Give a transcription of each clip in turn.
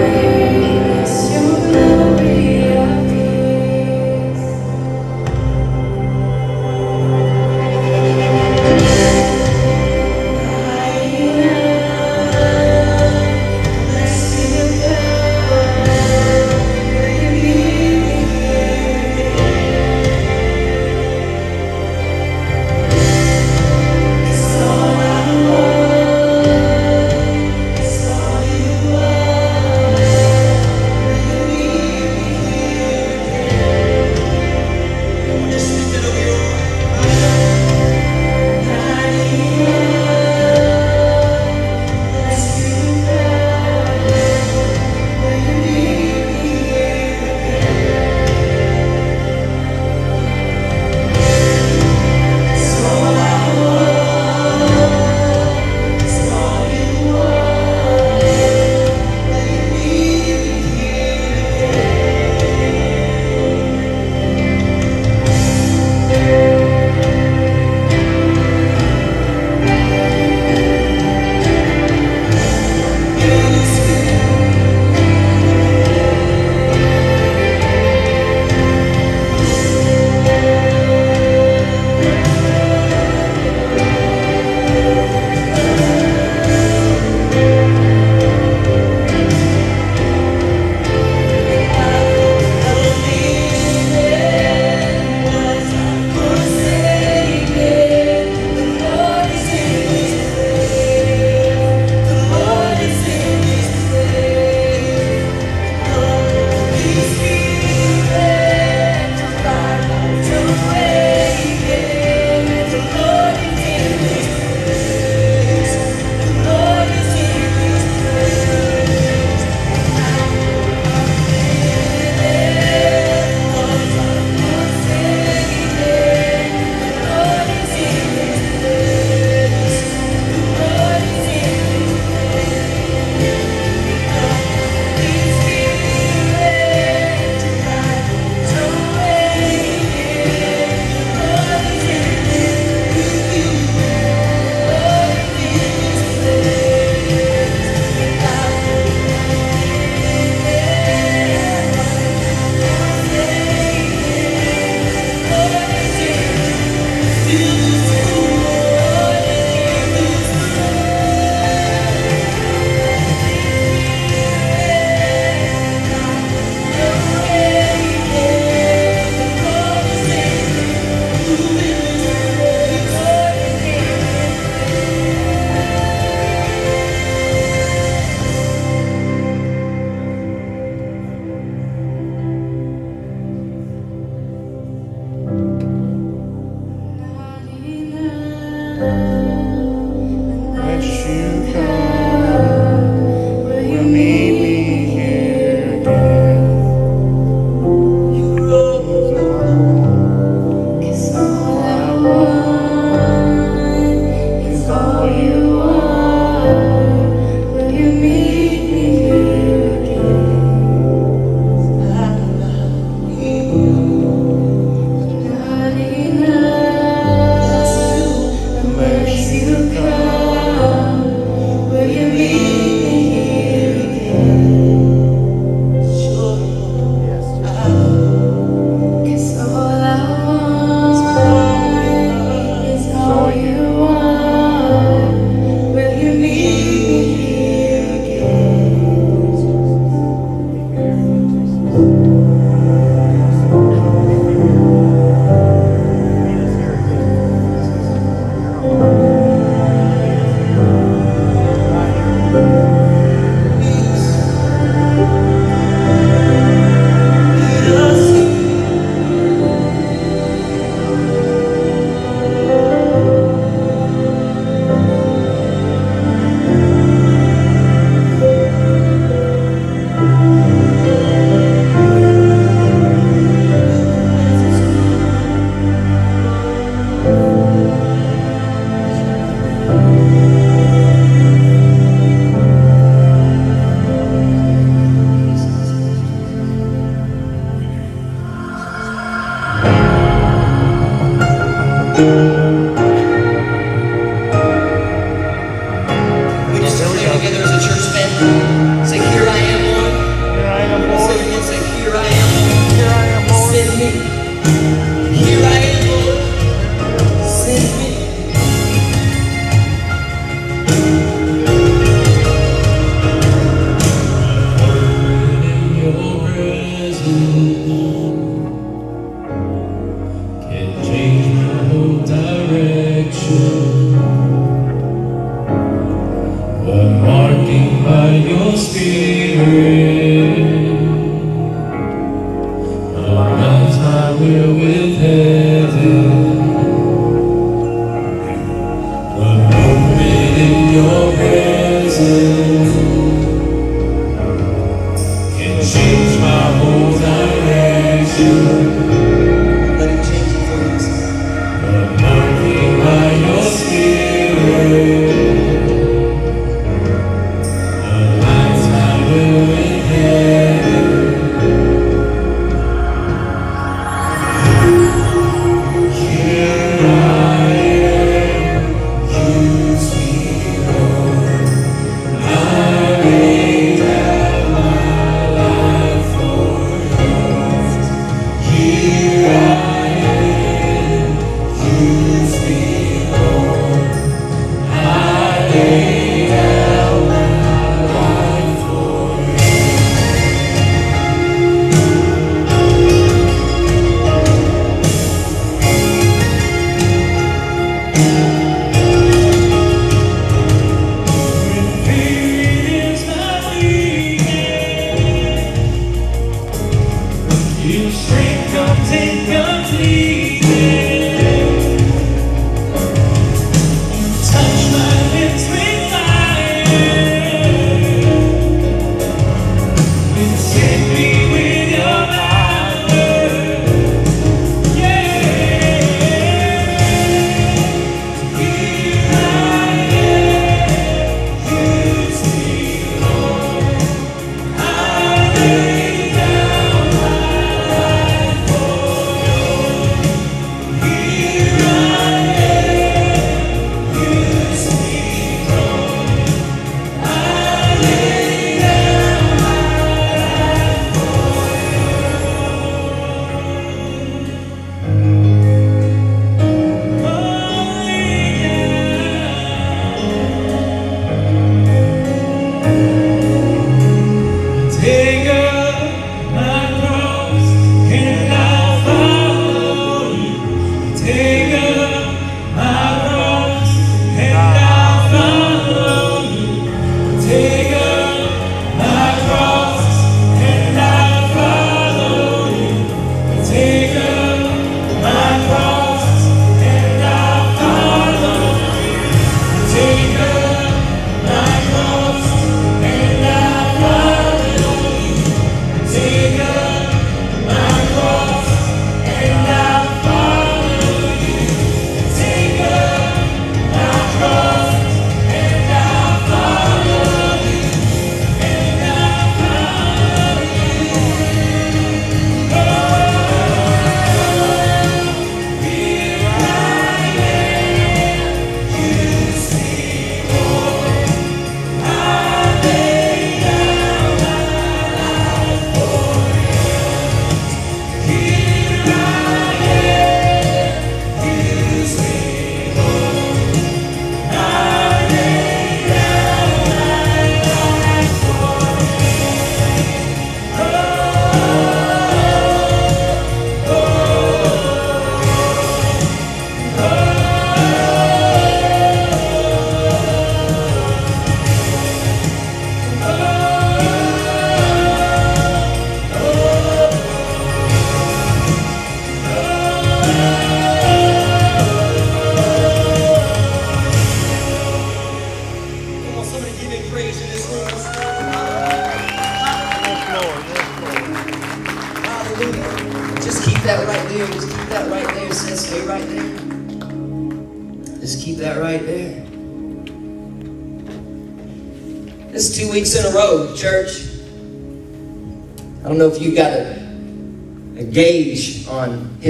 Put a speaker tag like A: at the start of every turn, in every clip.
A: Amém.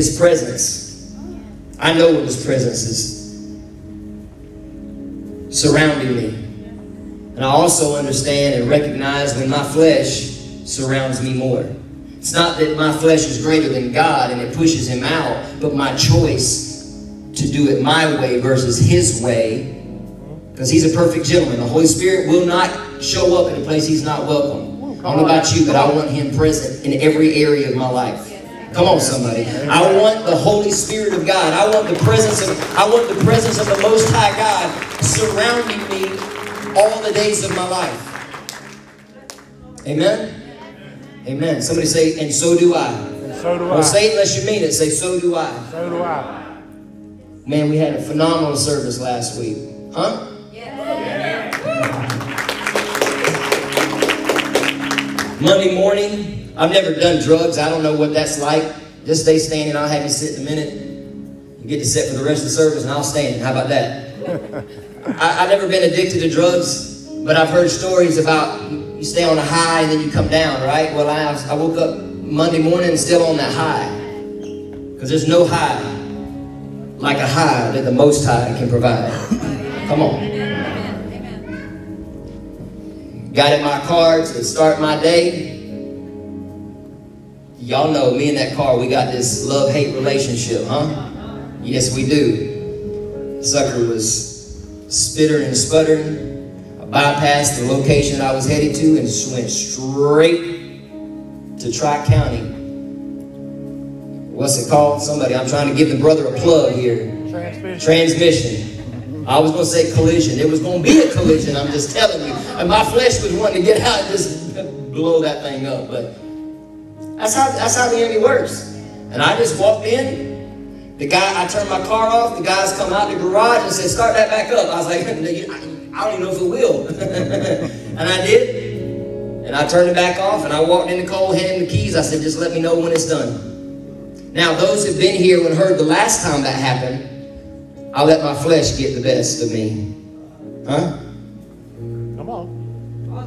A: His presence. I know what his presence is surrounding me. And I also understand and recognize when my flesh surrounds me more. It's not that my flesh is greater than God and it pushes him out, but my choice to do it my way versus his way. Because he's a perfect gentleman. The Holy Spirit will not show up in a place he's not welcome. I don't know about you, but I want him present in every area of my life. Come on, somebody. I want the Holy Spirit of God. I want the presence of I want the presence of the Most High God surrounding me all the days of my life. Amen. Amen. Somebody say, and so do I.
B: And so do I.
A: Don't say it unless you mean it. Say, so do I.
B: So do I.
A: Man, we had a phenomenal service last week. Huh? Yeah.
B: Monday morning, I've never done drugs. I don't know what that's like. Just stay standing. I'll have you sit in a minute. You get to sit for the rest of the service, and I'll stand. How about that? I, I've never been addicted to drugs, but I've heard stories about you stay on a high and then you come down, right? Well, I, I woke up Monday morning still on that high. Because there's no high like a high that the Most High can provide. Come on. Got in my car to start my day. Y'all know me and that car, we got this love-hate relationship, huh? Yes, we do. Sucker was spittering and sputtering. I bypassed the location I was headed to and just went straight to Tri-County what's it called? Somebody, I'm trying to give the brother a plug here.
C: Transmission.
B: Transmission. I was going to say collision. It was going to be a collision, I'm just telling you. And my flesh was wanting to get out and just blow that thing up. But that's how, that's how the enemy works. And I just walked in. The guy, I turned my car off. The guys come out the garage and said, start that back up. I was like, I don't even know if it will. and I did. And I turned it back off and I walked in the cold, handed the keys. I said, just let me know when it's done. Now, those who've been here and heard the last time that happened, I'll let my flesh get the best of me. Huh?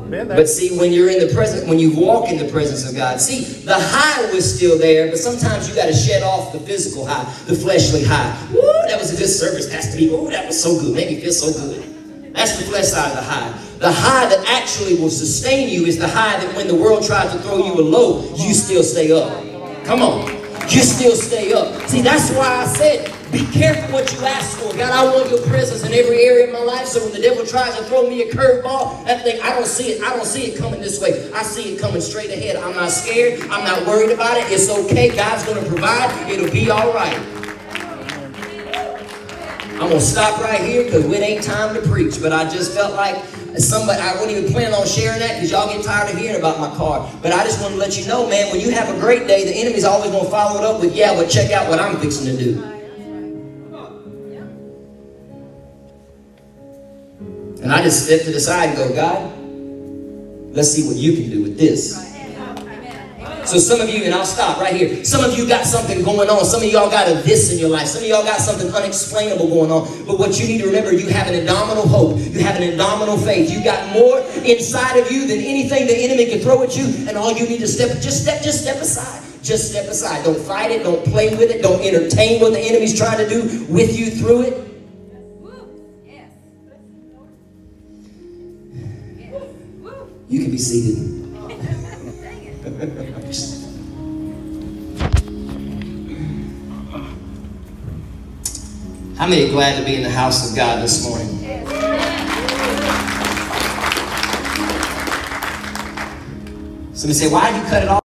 C: Come on. Been there.
B: But see, when you're in the presence, when you walk in the presence of God, see, the high was still there, but sometimes you got to shed off the physical high, the fleshly high. Woo, that was a good service, Pastor B. Ooh, that was so good. Made me feel so good. That's the flesh side of the high. The high that actually will sustain you is the high that when the world tries to throw you a low, you still stay up. Come on you still stay up. See, that's why I said, be careful what you ask for. God, I want your presence in every area of my life. So when the devil tries to throw me a curveball, that thing, I don't see it. I don't see it coming this way. I see it coming straight ahead. I'm not scared. I'm not worried about it. It's okay. God's going to provide. It'll be all right. I'm going to stop right here because it ain't time to preach. But I just felt like somebody, I wasn't even planning on sharing that because y'all get tired of hearing about my car. But I just want to let you know, man, when you have a great day, the enemy's always going to follow it up with, yeah, but check out what I'm fixing to do. And I just step to the side and go, God, let's see what you can do with this. So some of you, and I'll stop right here. Some of you got something going on. Some of y'all got a this in your life. Some of y'all got something unexplainable going on. But what you need to remember, you have an indomitable hope. You have an indomitable faith. You got more inside of you than anything the enemy can throw at you. And all you need to step, just step, just step aside. Just step aside. Don't fight it. Don't play with it. Don't entertain what the enemy's trying to do with you through it. You can be seated. How many are glad to be in the house of God this morning? Somebody say, why did you cut it off?